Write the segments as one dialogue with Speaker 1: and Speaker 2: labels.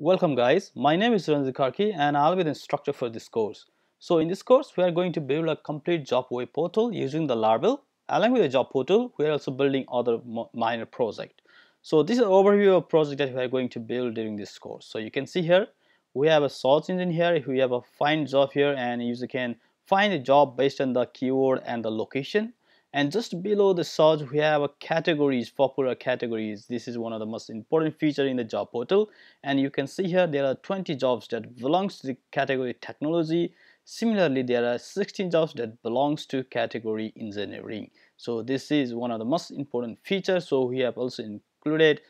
Speaker 1: Welcome guys, my name is Ranjeet Karki and I'll be the instructor for this course. So in this course, we are going to build a complete job web portal using the Laravel. Along with the job portal, we are also building other minor project. So this is an overview of project that we are going to build during this course. So you can see here, we have a search engine here, we have a find job here and user can find a job based on the keyword and the location and just below the search we have a categories popular categories. This is one of the most important feature in the job portal. And you can see here there are 20 jobs that belongs to the category technology. Similarly there are 16 jobs that belongs to category engineering. So this is one of the most important features. So we have also included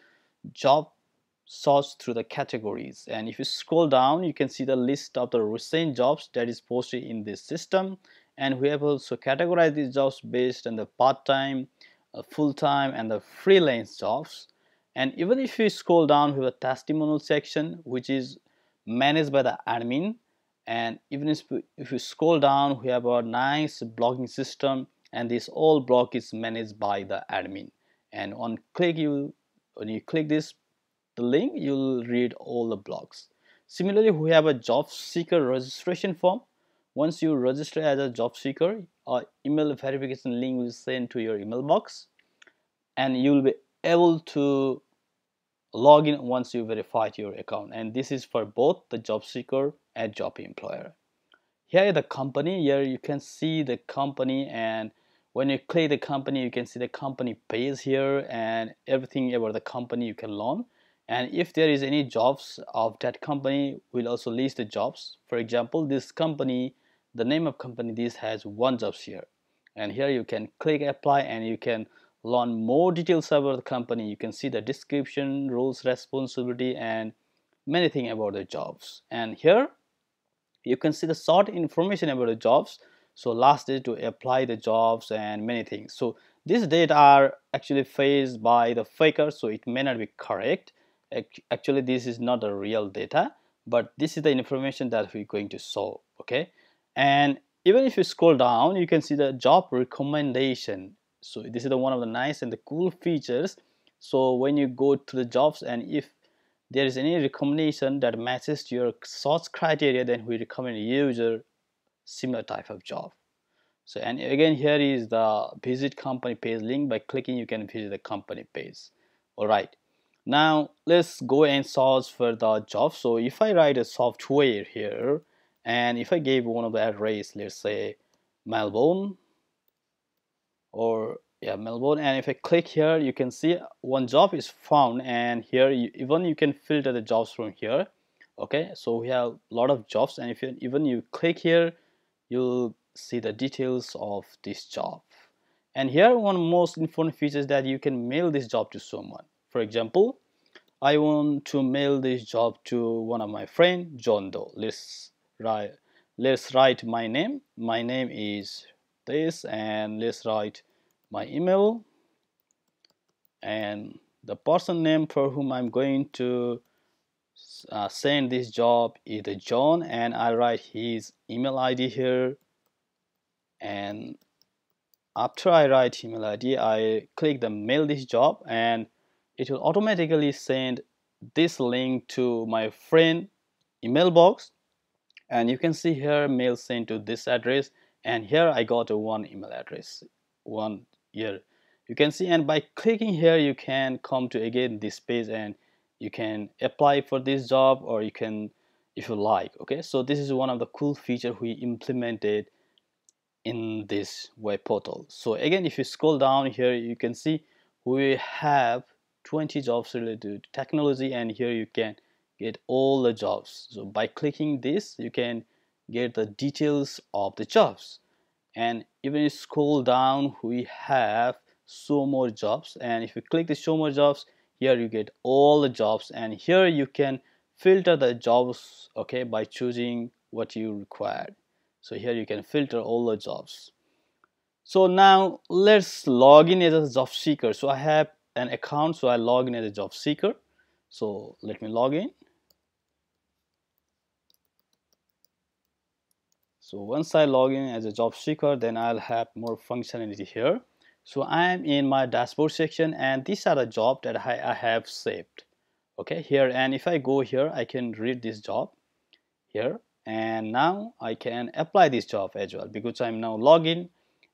Speaker 1: job search through the categories. And if you scroll down you can see the list of the recent jobs that is posted in this system and we have also categorized these jobs based on the part-time uh, full-time and the freelance jobs. And even if you scroll down we have a testimonial section which is managed by the admin. And even if if you scroll down we have a nice blogging system and this all blog is managed by the admin. And on click you when you click this the link you'll read all the blogs. Similarly we have a job seeker registration form once you register as a job seeker, a email verification link will send to your email box and you will be able to log in once you verify your account. And this is for both the job seeker and job employer. Here the company, here you can see the company and when you click the company you can see the company page here and everything about the company you can learn. And if there is any jobs of that company we'll also list the jobs. For example this company the name of company this has one jobs here. And here you can click apply and you can learn more details about the company. You can see the description roles responsibility and many things about the jobs. And here you can see the short information about the jobs. So last day to apply the jobs and many things. So these data are actually faced by the faker so it may not be correct. Actually this is not the real data but this is the information that we're going to show okay and even if you scroll down you can see the job recommendation. So this is the one of the nice and the cool features. So when you go to the jobs and if there is any recommendation that matches your search criteria then we recommend user similar type of job. So and again here is the visit company page link. By clicking you can visit the company page. All right now let's go and search for the job. So if i write a software here and if I gave one of the address let's say Melbourne or yeah Melbourne and if I click here you can see one job is found and here you, even you can filter the jobs from here okay? So we have a lot of jobs and if you, even you click here you'll see the details of this job. And here one most important feature is that you can mail this job to someone. For example I want to mail this job to one of my friend John Doe. Let's right let's write my name. My name is this and let's write my email and the person name for whom I'm going to uh, send this job is John and I write his email ID here. And after I write email ID I click the mail this job and it will automatically send this link to my friend email box and you can see here mail sent to this address. And here I got a one email address one here you can see and by clicking here you can come to again this page and you can apply for this job or you can if you like okay? So this is one of the cool feature we implemented in this web portal. So again if you scroll down here you can see we have 20 jobs related to technology. And here you can get all the jobs. So by clicking this you can get the details of the jobs. And even you scroll down we have so more jobs. And if you click the show more jobs here you get all the jobs. And here you can filter the jobs okay by choosing what you require. So here you can filter all the jobs. So now let's log in as a job seeker. So I have an account so I log in as a job seeker. So let me log in So once I log in as a job seeker, then I'll have more functionality here. So I'm in my dashboard section and these are the job that I, I have saved. okay here and if I go here I can read this job here and now I can apply this job as well because I'm now login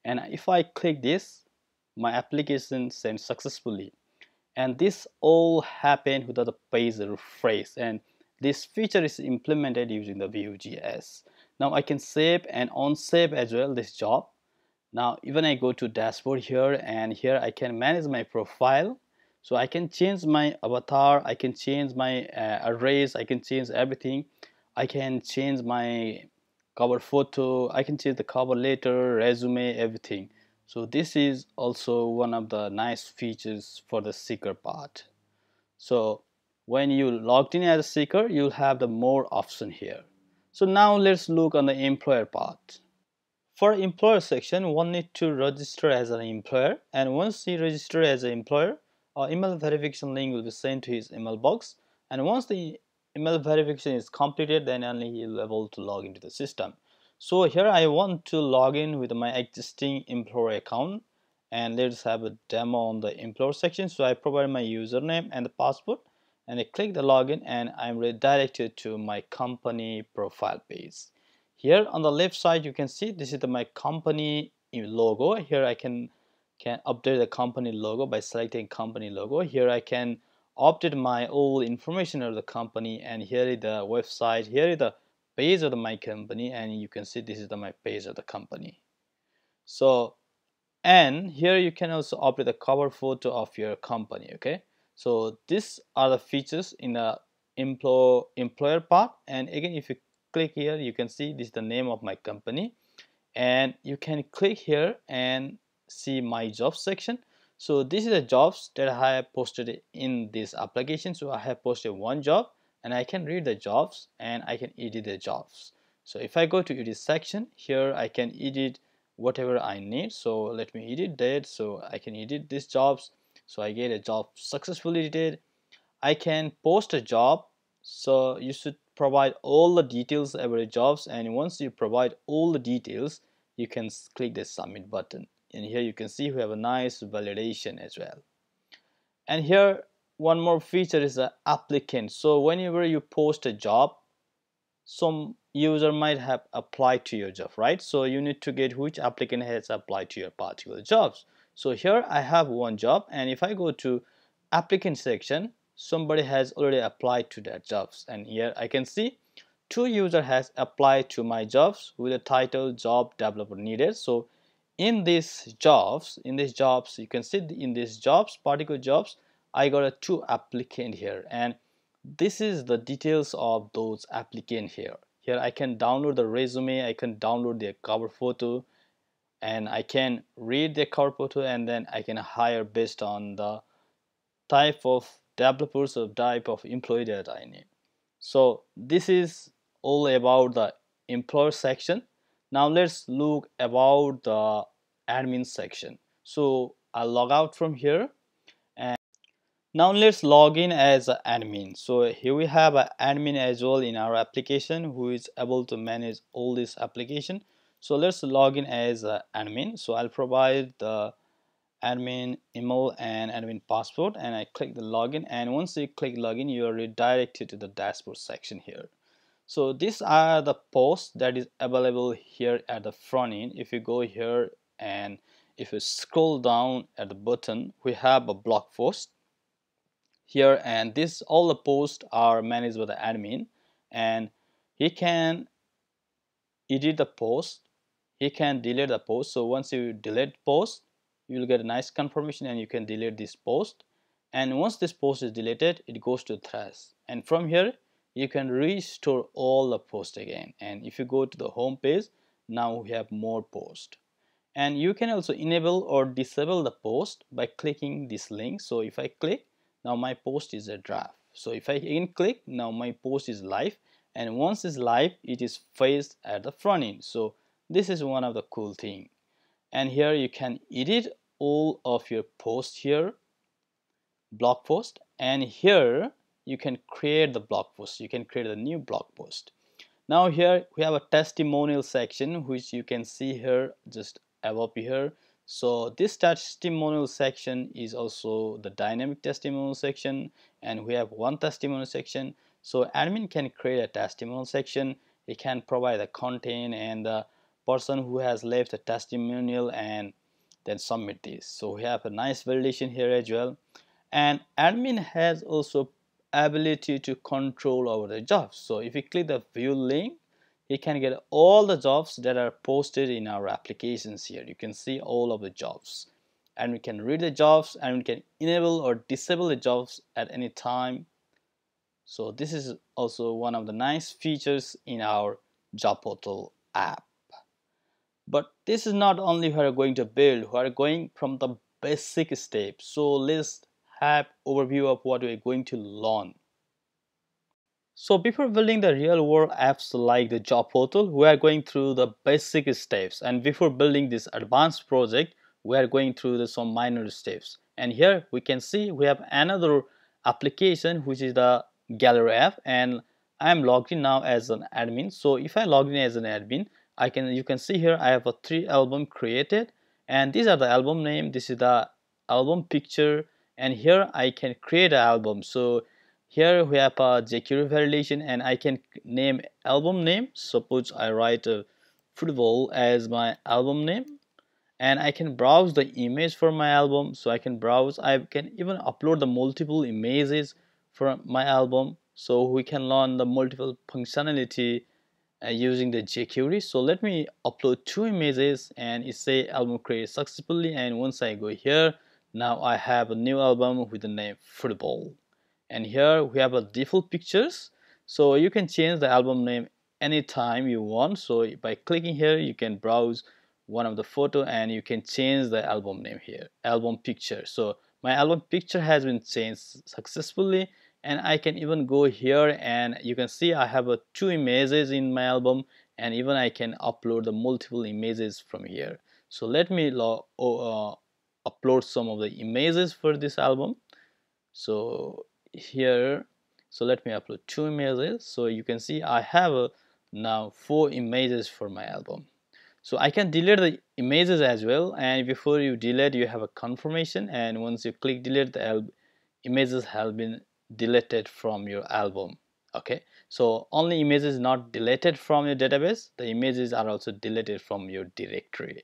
Speaker 1: and if I click this my application sent successfully and this all happened without a page refresh and this feature is implemented using the Vue.js now I can save and unsave as well this job. Now even I go to dashboard here and here I can manage my profile. So I can change my avatar I can change my uh, arrays I can change everything. I can change my cover photo I can change the cover letter resume everything. So this is also one of the nice features for the seeker part. So when you logged in as a seeker you'll have the more option here so now let's look on the employer part. For employer section one need to register as an employer and once he register as an employer our email verification link will be sent to his email box and once the email verification is completed then only he will be able to log into the system. So here I want to log in with my existing employer account and let's have a demo on the employer section. So I provide my username and the password and I click the login and I'm redirected to my company profile page. Here on the left side you can see this is the, my company logo. Here I can can update the company logo by selecting company logo. Here I can update my all information of the company and here is the website here is the page of the my company and you can see this is the my page of the company. So and here you can also update the cover photo of your company okay so these are the features in the employer employer part. And again if you click here you can see this is the name of my company. And you can click here and see my jobs section. So this is the jobs that I have posted in this application. So I have posted one job and I can read the jobs and I can edit the jobs. So if I go to edit section here I can edit whatever I need. So let me edit that so I can edit these jobs so I get a job successfully edited I can post a job. So you should provide all the details about the jobs and once you provide all the details you can click the submit button. And here you can see we have a nice validation as well. And here one more feature is the applicant. So whenever you post a job some user might have applied to your job right? So you need to get which applicant has applied to your particular jobs so here I have one job and if I go to applicant section somebody has already applied to that jobs. And here I can see two user has applied to my jobs with the title job developer needed. So in these jobs in these jobs you can see in these jobs particular jobs I got a two applicant here. And this is the details of those applicant here. Here I can download the resume I can download their cover photo and I can read the photo and then I can hire based on the type of developers or type of employee that I need. So this is all about the employer section. Now let's look about the admin section. So I'll log out from here and now let's log in as an admin. So here we have an admin as well in our application who is able to manage all this application so let's log in as an admin. So I'll provide the admin email and admin password and I click the login. And once you click login you are redirected to the dashboard section here. So these are the posts that is available here at the front end. If you go here and if you scroll down at the button we have a blog post here. And this all the posts are managed by the admin. And he can edit the post he can delete the post. So once you delete post you will get a nice confirmation and you can delete this post. And once this post is deleted it goes to trash and from here you can restore all the posts again. And if you go to the home page now we have more posts and you can also enable or disable the post by clicking this link. So if I click now my post is a draft. So if I again click now my post is live. And once it's live it is faced at the front end. So this is one of the cool thing. And here you can edit all of your posts here blog post and here you can create the blog post. You can create a new blog post. Now here we have a testimonial section which you can see here just above here. So this testimonial section is also the dynamic testimonial section and we have one testimonial section. So admin can create a testimonial section. He can provide the content and the person who has left a testimonial and then submit this. So we have a nice validation here as well. And admin has also ability to control over the jobs. So if you click the view link he can get all the jobs that are posted in our applications here. You can see all of the jobs. And we can read the jobs and we can enable or disable the jobs at any time. So this is also one of the nice features in our job portal app but this is not only we are going to build we are going from the basic steps so let's have overview of what we're going to learn. So before building the real world apps like the job portal we are going through the basic steps. And before building this advanced project we are going through the, some minor steps. And here we can see we have another application which is the gallery app. And I am logged in now as an admin. So if I log in as an admin I can you can see here I have a three album created and these are the album name this is the album picture and here I can create an album. So here we have a jQuery validation and I can name album name. Suppose I write a football as my album name and I can browse the image for my album. So I can browse I can even upload the multiple images from my album. So we can learn the multiple functionality uh, using the jQuery so let me upload two images and it say album created successfully. And once I go here now I have a new album with the name football. And here we have a default pictures. So you can change the album name anytime you want. So by clicking here you can browse one of the photo and you can change the album name here album picture. So my album picture has been changed successfully and I can even go here and you can see I have a two images in my album and even I can upload the multiple images from here. So let me uh, upload some of the images for this album. So here so let me upload two images. So you can see I have a, now four images for my album. So I can delete the images as well. And before you delete you have a confirmation. And once you click delete the images have been deleted from your album okay? So only images not deleted from your database the images are also deleted from your directory.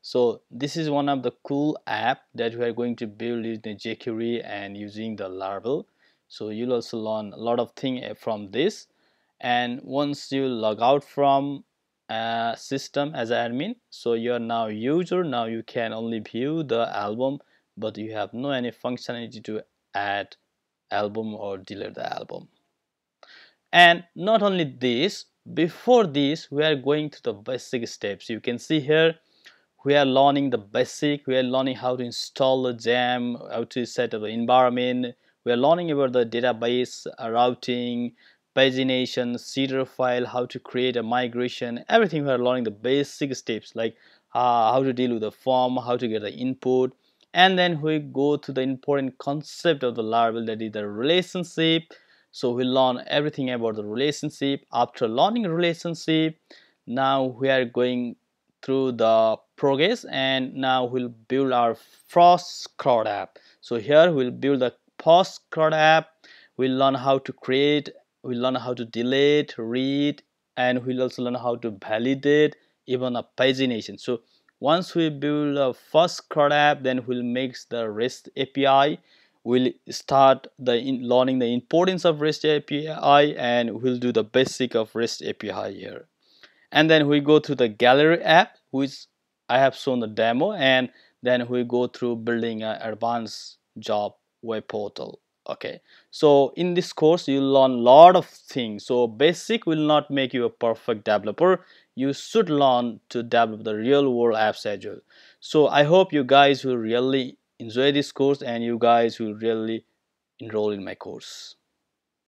Speaker 1: So this is one of the cool app that we are going to build using jQuery and using the Laravel. So you'll also learn a lot of things eh, from this. And once you log out from a system as admin so you are now user now you can only view the album but you have no any functionality to add album or delete the album. And not only this before this we are going to the basic steps. You can see here we are learning the basic we are learning how to install the gem how to set up the environment. We are learning about the database uh, routing pagination seeder file how to create a migration everything. We are learning the basic steps like uh, how to deal with the form how to get the input and then we go to the important concept of the Laravel that is the relationship. So we learn everything about the relationship. After learning relationship now we are going through the progress and now we'll build our first CRUD app. So here we'll build the first CRUD app. We'll learn how to create we'll learn how to delete read and we'll also learn how to validate even a pagination. So once we build the first CRUD app then we'll make the REST API we'll start the in learning the importance of REST API and we'll do the basic of REST API here. And then we go to the gallery app which I have shown the demo and then we go through building an advanced job web portal. Okay. So in this course you'll learn a lot of things. So basic will not make you a perfect developer you should learn to develop the real world apps as well so i hope you guys will really enjoy this course and you guys will really enroll in my course